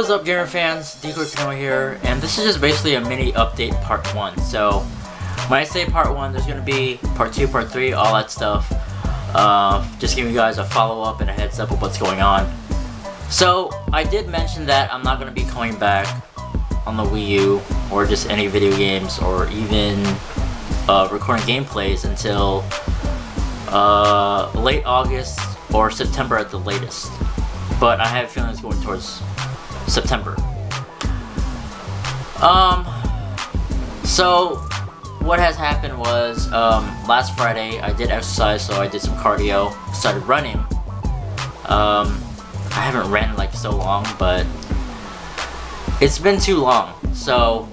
What is up gamer fans, Decoy here, and this is just basically a mini update part 1. So, when I say part 1, there's going to be part 2, part 3, all that stuff. Uh, just giving you guys a follow-up and a heads up of what's going on. So, I did mention that I'm not going to be coming back on the Wii U, or just any video games, or even uh, recording gameplays until uh, late August or September at the latest. But I have a feeling it's going towards September. Um, so what has happened was um, last Friday I did exercise, so I did some cardio, started running. Um, I haven't ran like so long, but it's been too long. So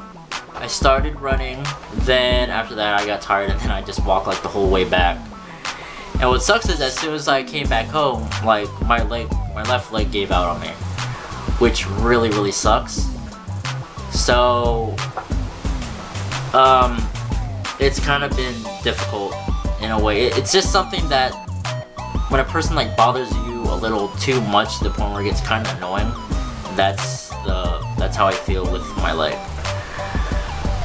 I started running, then after that I got tired, and then I just walked like the whole way back. And what sucks is as soon as I came back home, like my leg, my left leg gave out on me which really, really sucks. So, um, it's kind of been difficult in a way. It's just something that when a person like bothers you a little too much to the point where it gets kind of annoying, that's the that's how I feel with my leg.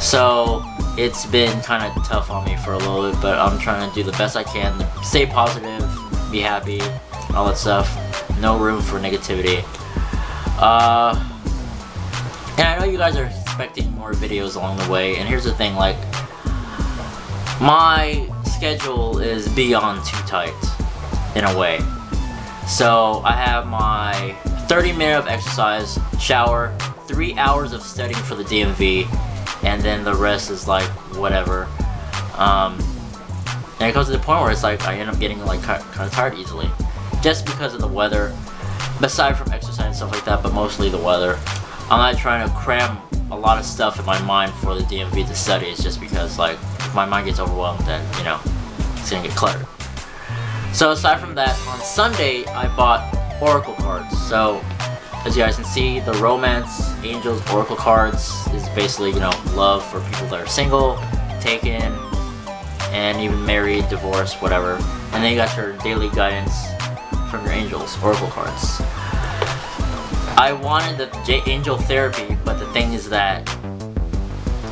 So it's been kind of tough on me for a little bit, but I'm trying to do the best I can, stay positive, be happy, all that stuff. No room for negativity. Uh, and I know you guys are expecting more videos along the way, and here's the thing, like, my schedule is beyond too tight, in a way. So, I have my 30 minute of exercise, shower, 3 hours of studying for the DMV, and then the rest is like, whatever. Um, and it comes to the point where it's like, I end up getting like kind of tired easily. Just because of the weather, aside from exercise and stuff like that, but mostly the weather. I'm not trying to cram a lot of stuff in my mind for the DMV to study. It's just because, like, if my mind gets overwhelmed, then, you know, it's gonna get cluttered. So aside from that, on Sunday, I bought Oracle cards. So, as you guys can see, the Romance Angels Oracle cards is basically, you know, love for people that are single, taken, and even married, divorced, whatever. And then you got your daily guidance from your angels, oracle cards. I wanted the J angel therapy, but the thing is that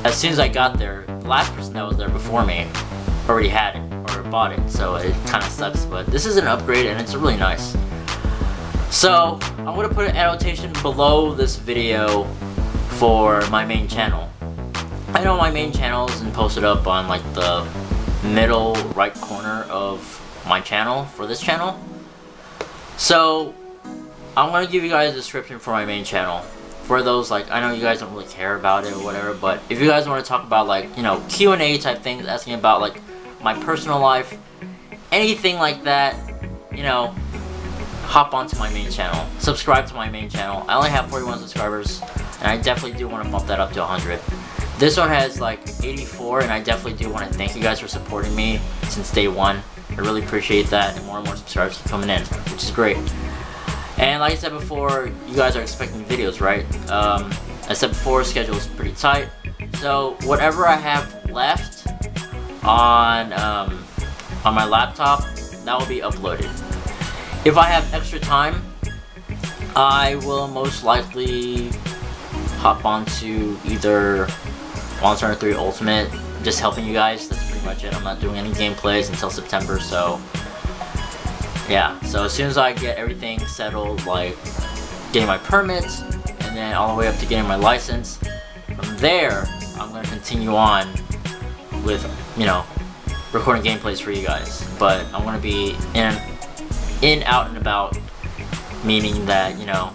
as soon as I got there, the last person that was there before me already had it or bought it, so it kind of sucks. But this is an upgrade and it's really nice. So I'm gonna put an annotation below this video for my main channel. I know my main channel isn't posted up on like the middle right corner of my channel for this channel so, I'm going to give you guys a description for my main channel. For those, like, I know you guys don't really care about it or whatever, but if you guys want to talk about, like, you know, Q&A type things, asking about, like, my personal life, anything like that, you know, hop onto my main channel. Subscribe to my main channel. I only have 41 subscribers, and I definitely do want to bump that up to 100. This one has like 84, and I definitely do want to thank you guys for supporting me since day one. I really appreciate that, and more and more subscribers coming in, which is great. And like I said before, you guys are expecting videos, right? Um, I said before, schedule is pretty tight. So whatever I have left on um, on my laptop, that will be uploaded. If I have extra time, I will most likely hop onto either Monster Hunter 3 Ultimate, just helping you guys. That's pretty much it. I'm not doing any gameplays until September, so yeah. So as soon as I get everything settled, like getting my permits, and then all the way up to getting my license, from there, I'm going to continue on with, you know, recording gameplays for you guys. But I'm going to be in, in, out, and about, meaning that, you know,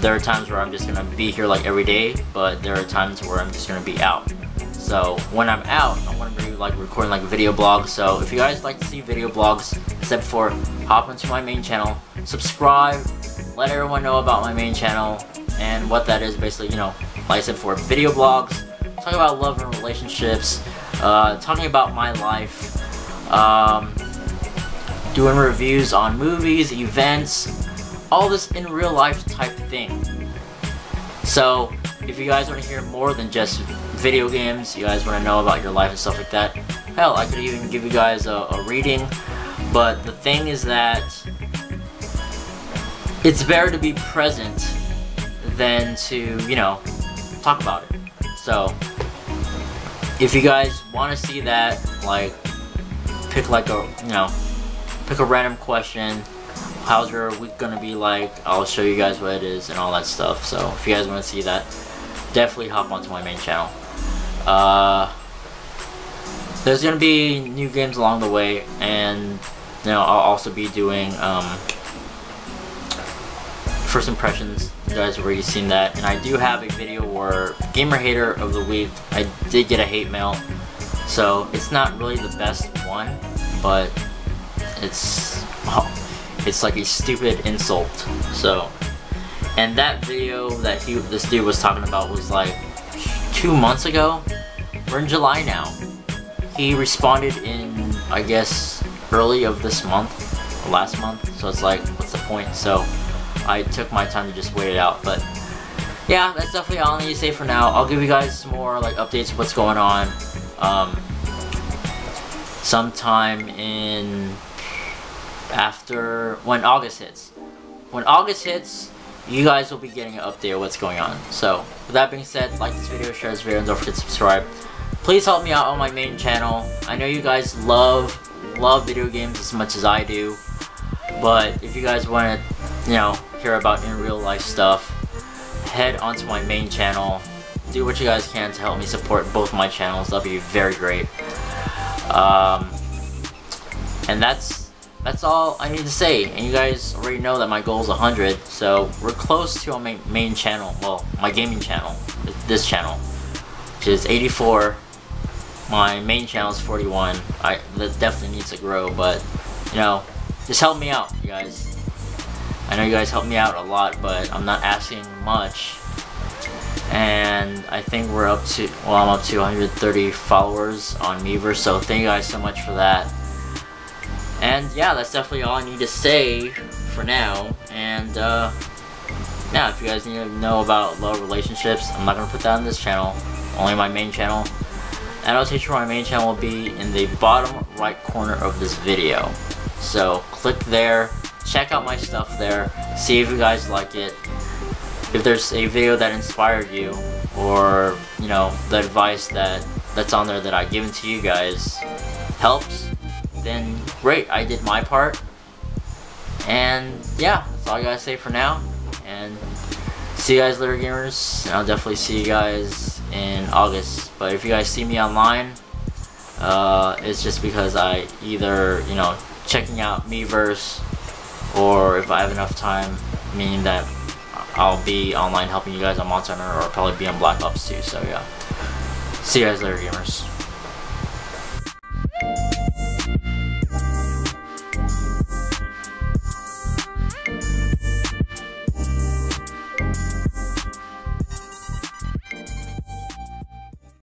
there are times where I'm just going to be here like every day, but there are times where I'm just going to be out. So when I'm out, I want to be like recording like video blogs. So if you guys like to see video blogs, except for hop into my main channel, subscribe, let everyone know about my main channel and what that is basically, you know, like I said for video blogs, talking about love and relationships, uh, talking about my life, um, doing reviews on movies, events, all this in real life type thing. So if you guys want to hear more than just video games, you guys want to know about your life and stuff like that, hell, I could even give you guys a, a reading. But the thing is that it's better to be present than to, you know, talk about it. So, if you guys want to see that, like, pick like a, you know, pick a random question. How's your week gonna be like? I'll show you guys what it is and all that stuff. So if you guys want to see that, definitely hop onto my main channel. Uh, there's gonna be new games along the way, and you know I'll also be doing um, first impressions. You guys have already seen that, and I do have a video where gamer hater of the week. I did get a hate mail, so it's not really the best one, but it's it's like a stupid insult. So, and that video that he this dude was talking about was like two months ago. We're in July now. He responded in I guess early of this month, last month. So it's like, what's the point? So I took my time to just wait it out, but. Yeah, that's definitely all I need to say for now. I'll give you guys some more like updates of what's going on. Um, sometime in after when August hits. When August hits, you guys will be getting an update of what's going on. So, with that being said, like this video, share this video, and don't forget to subscribe. Please help me out on my main channel. I know you guys love, love video games as much as I do. But if you guys want to, you know, hear about in real life stuff, head onto my main channel. Do what you guys can to help me support both my channels. That'll be very great. Um, and that's that's all I need to say. And you guys already know that my goal is 100, so we're close to my main channel. Well, my gaming channel, this channel, which is 84. My main channel is 41. I that definitely needs to grow, but you know, just help me out, you guys. I know you guys help me out a lot, but I'm not asking much. And I think we're up to, well, I'm up to 130 followers on Miiverse, so thank you guys so much for that. And yeah, that's definitely all I need to say for now. And uh, yeah, if you guys need to know about love relationships, I'm not going to put that on this channel, only my main channel. And I'll teach you where my main channel will be in the bottom right corner of this video. So click there, check out my stuff there, see if you guys like it. If there's a video that inspired you, or you know, the advice that that's on there that I've given to you guys helps, then great, I did my part. And yeah, that's all I gotta say for now. And see you guys later, gamers. And I'll definitely see you guys in August. But if you guys see me online, uh, it's just because I either, you know, checking out Miiverse, or if I have enough time, meaning that I'll be online helping you guys on Monster Hunter, or probably be on Black Ops 2. So yeah. See you guys later, gamers.